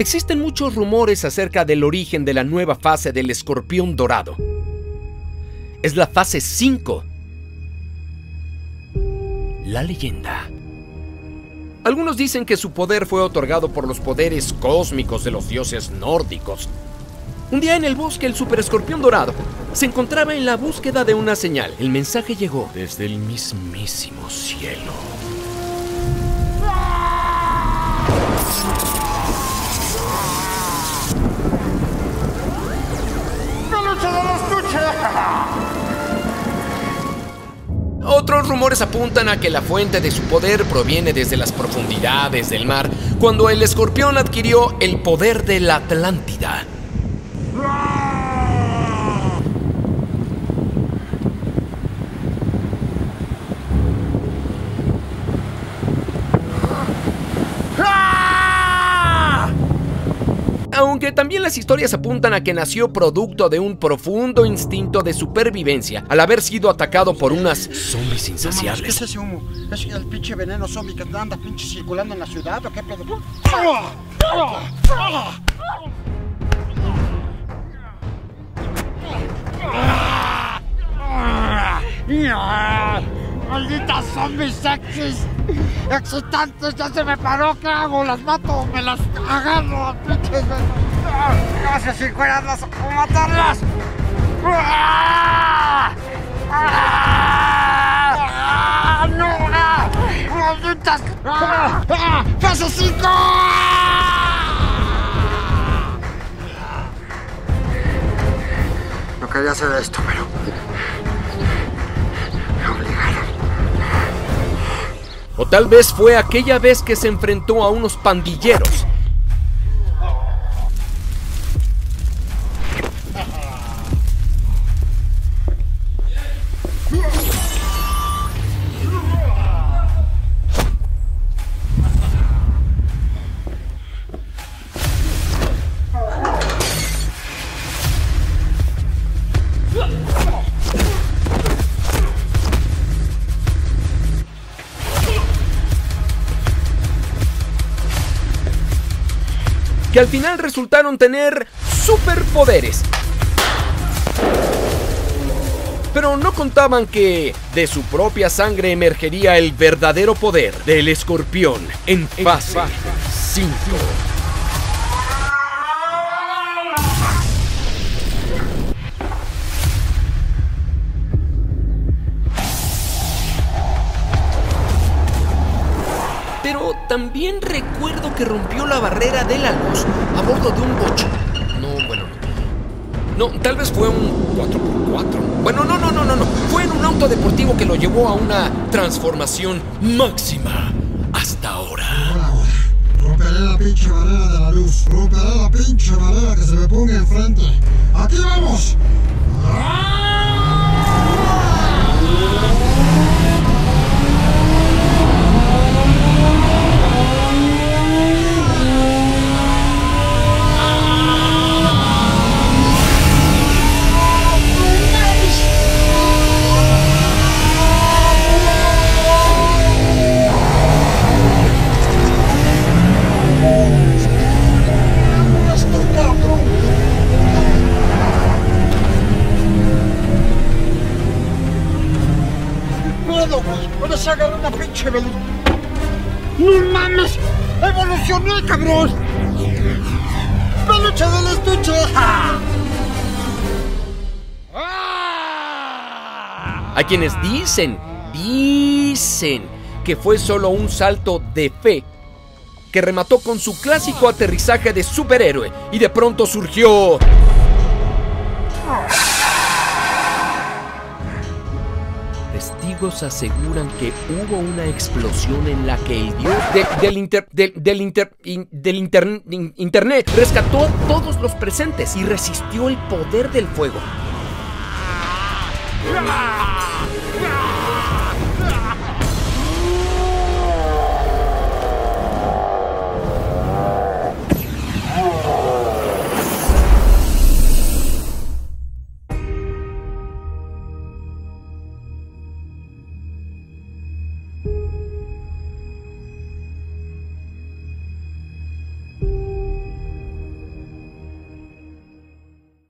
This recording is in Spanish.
Existen muchos rumores acerca del origen de la nueva fase del escorpión dorado. Es la fase 5. La leyenda. Algunos dicen que su poder fue otorgado por los poderes cósmicos de los dioses nórdicos. Un día en el bosque el super escorpión dorado se encontraba en la búsqueda de una señal. El mensaje llegó desde el mismísimo cielo. Otros rumores apuntan a que la fuente de su poder proviene desde las profundidades del mar, cuando el escorpión adquirió el poder de la Atlántida. Aunque también las historias apuntan a que nació producto de un profundo instinto de supervivencia al haber sido atacado por unas zombies ¿Qué insaciables. es ese humo? ¿Es el pinche veneno zombie que anda pinche circulando en la ciudad o qué pedo? ¡Malditas zombies sexys! ¡Excitantes! ¡Ya se me paró! ¿Qué hago? ¿Las mato? ¿Me las agarro? ¡Pinches! ¡Gracias, encueradas! ¡A matarlas! ¡Ah! ¡Ah! ¡No! ¡Ah! ¡Malditas! ¡Ah! ¡Fase 5! No quería hacer esto, pero... O tal vez fue aquella vez que se enfrentó a unos pandilleros. Que al final resultaron tener superpoderes. Pero no contaban que de su propia sangre emergería el verdadero poder del escorpión en fase 5. También recuerdo que rompió la barrera de la luz a bordo de un bocho. No, bueno, no. No, tal vez fue un 4x4. Bueno, no, no, no, no, no. Fue en un auto deportivo que lo llevó a una transformación máxima hasta ahora. Romperé la pinche barrera de la luz. Romperé la pinche barrera que se me ponga enfrente. ¡Aquí vamos! Agarra una pinche velu... ¡No mames! ¡Evolucioné, cabrón! ¡Peluche del estuche! ¡Ah! Hay quienes dicen, dicen que fue solo un salto de fe que remató con su clásico aterrizaje de superhéroe y de pronto surgió... Aseguran que hubo una explosión en la que el dios de- del, inter- del- del inter- in- del inter- in- internet rescató a todos los presentes y resistió el poder del fuego.